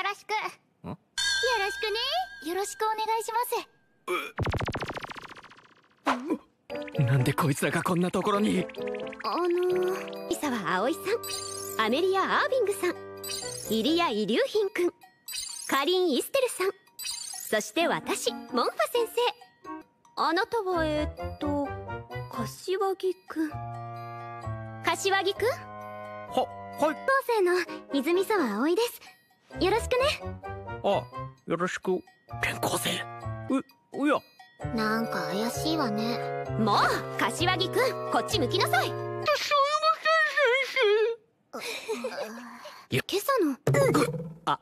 よろしく。よろしくね。よろしくお願いします。なんでこいつらがこんなところに？あのー、伊沢葵さん。アメリア・アービングさん。イリア・イリューヒン君カリン・イステルさん。そして私モンファ先生。あなたはえー、っと柏木くん。柏木くん？ははい。当生の泉沢葵ですよろしくね。あよろしく。転校生うおや。なんか怪しいわね。もう柏木くんこっち向きなさい。今朝の。あ